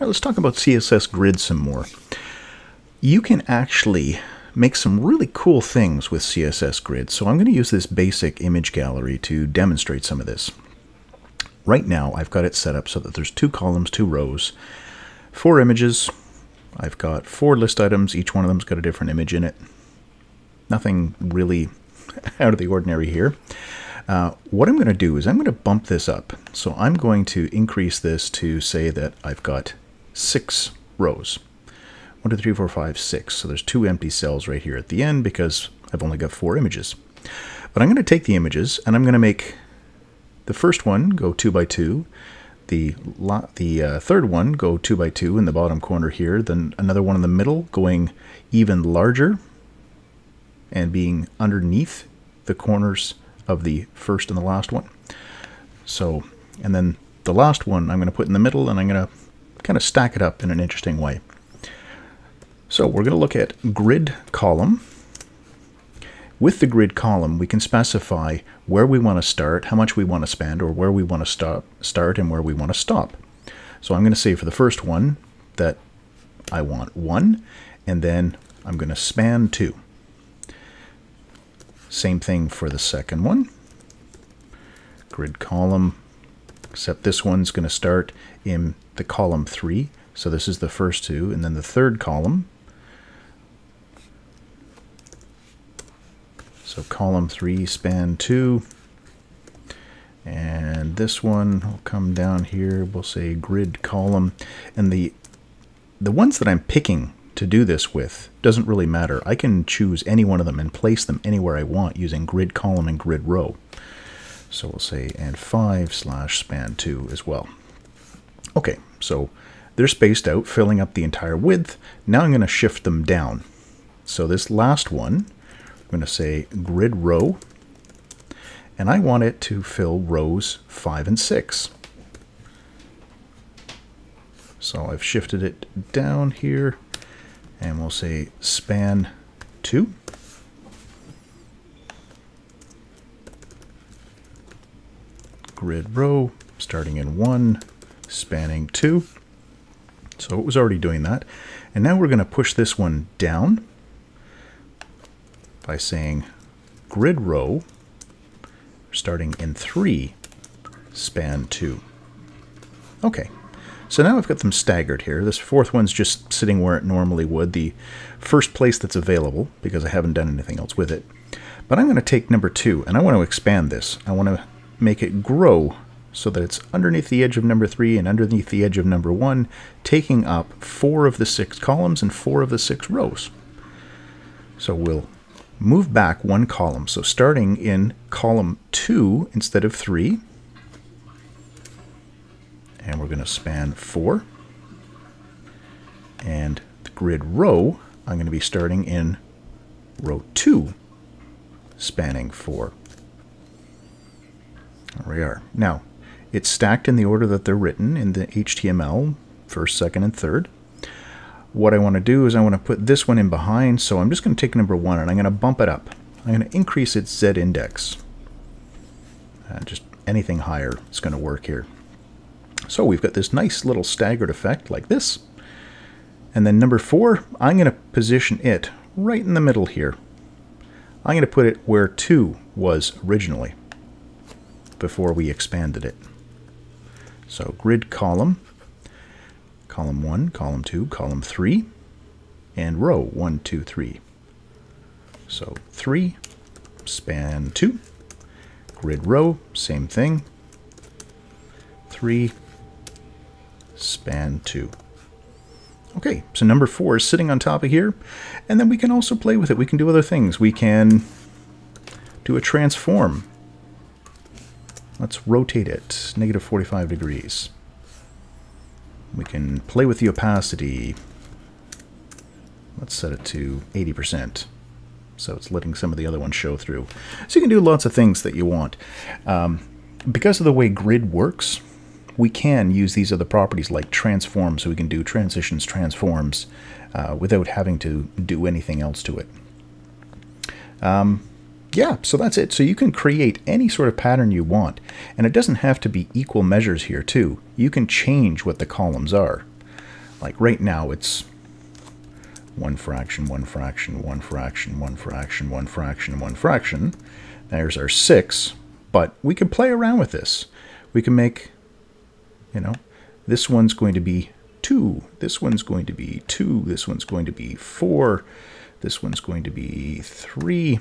right, let's talk about CSS Grid some more. You can actually make some really cool things with CSS Grid, so I'm going to use this basic image gallery to demonstrate some of this. Right now, I've got it set up so that there's two columns, two rows, four images. I've got four list items. Each one of them's got a different image in it. Nothing really out of the ordinary here. Uh, what I'm going to do is I'm going to bump this up. So I'm going to increase this to say that I've got six rows. One, two, three, four, five, six. So there's two empty cells right here at the end because I've only got four images. But I'm going to take the images and I'm going to make the first one go two by two, the the uh, third one go two by two in the bottom corner here, then another one in the middle going even larger and being underneath the corners of the first and the last one. So, and then the last one I'm going to put in the middle and I'm going to kind of stack it up in an interesting way. So we're going to look at grid column. With the grid column, we can specify where we want to start, how much we want to span, or where we want to stop, start and where we want to stop. So I'm going to say for the first one that I want 1, and then I'm going to span 2. Same thing for the second one. Grid column, except this one's going to start in the column 3. So this is the first two, and then the third column. So column 3, span 2. And this one will come down here. We'll say grid column. And the the ones that I'm picking to do this with doesn't really matter. I can choose any one of them and place them anywhere I want using grid column and grid row. So we'll say and 5 slash span 2 as well. Okay, so they're spaced out, filling up the entire width. Now I'm going to shift them down. So this last one, I'm going to say grid row, and I want it to fill rows 5 and 6. So I've shifted it down here and we'll say span 2. Grid row, starting in 1, spanning 2. So it was already doing that. And now we're going to push this one down by saying grid row, starting in 3, span 2. Okay, so now I've got them staggered here. This fourth one's just sitting where it normally would, the first place that's available, because I haven't done anything else with it. But I'm going to take number two, and I want to expand this. I want to make it grow so that it's underneath the edge of number three and underneath the edge of number one, taking up four of the six columns and four of the six rows. So we'll move back one column. So starting in column two instead of three, and we're going to span 4. And the grid row, I'm going to be starting in row 2, spanning 4. There we are. Now, it's stacked in the order that they're written in the HTML, first, second, and third. What I want to do is I want to put this one in behind, so I'm just going to take number 1 and I'm going to bump it up. I'm going to increase its Z index. Uh, just anything higher is going to work here. So we've got this nice little staggered effect like this. And then number four, I'm going to position it right in the middle here. I'm going to put it where 2 was originally before we expanded it. So grid column, column 1, column 2, column 3, and row 1, 2, 3. So 3, span 2, grid row, same thing, 3, span 2. Okay, so number 4 is sitting on top of here, and then we can also play with it. We can do other things. We can do a transform. Let's rotate it, negative 45 degrees. We can play with the opacity. Let's set it to 80%. So it's letting some of the other ones show through. So you can do lots of things that you want. Um, because of the way grid works, we can use these other properties like transform, so we can do transitions, transforms, uh, without having to do anything else to it. Um, yeah, so that's it. So you can create any sort of pattern you want, and it doesn't have to be equal measures here too. You can change what the columns are. Like right now, it's one fraction, one fraction, one fraction, one fraction, one fraction, one fraction. There's our six, but we can play around with this. We can make, you know, this one's going to be two, this one's going to be two, this one's going to be four, this one's going to be three.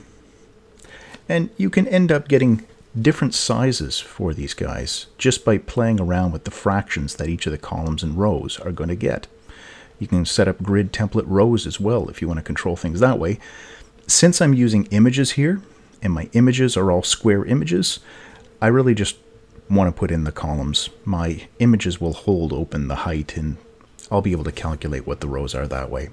And you can end up getting different sizes for these guys just by playing around with the fractions that each of the columns and rows are going to get. You can set up grid template rows as well if you want to control things that way. Since I'm using images here, and my images are all square images, I really just want to put in the columns. My images will hold open the height and I'll be able to calculate what the rows are that way.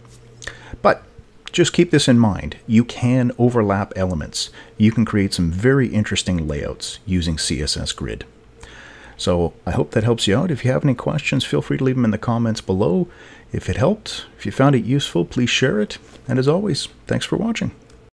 But just keep this in mind. You can overlap elements. You can create some very interesting layouts using CSS Grid. So I hope that helps you out. If you have any questions, feel free to leave them in the comments below. If it helped, if you found it useful, please share it. And as always, thanks for watching.